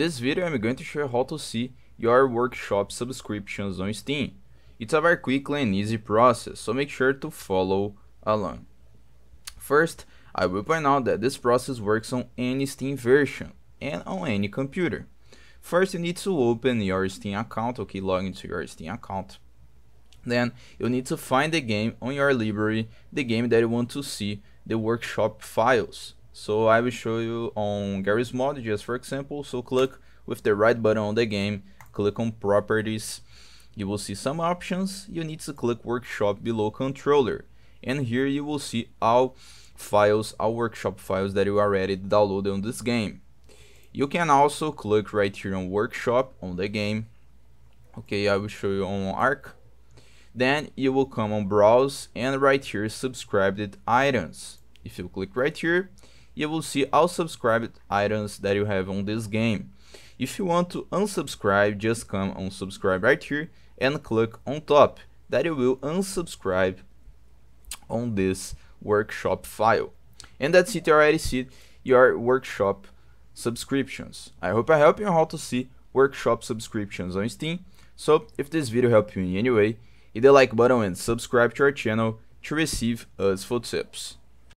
this video I'm going to show you how to see your workshop subscriptions on Steam. It's a very quick and easy process, so make sure to follow along. First, I will point out that this process works on any Steam version and on any computer. First, you need to open your Steam account, okay, log into your Steam account. Then, you need to find the game on your library, the game that you want to see the workshop files. So I will show you on Garry's Mod, just for example. So click with the right button on the game, click on properties. You will see some options. You need to click workshop below controller. And here you will see all files, all workshop files that you already downloaded on this game. You can also click right here on workshop on the game. Okay, I will show you on Ark. Then you will come on browse and right here subscribed items. If you click right here, you will see all subscribed items that you have on this game. If you want to unsubscribe, just come on subscribe right here and click on top. That you will unsubscribe on this workshop file. And that's it, you already see your workshop subscriptions. I hope I help you how to see workshop subscriptions on Steam. So if this video helped you in any way, hit the like button and subscribe to our channel to receive useful tips.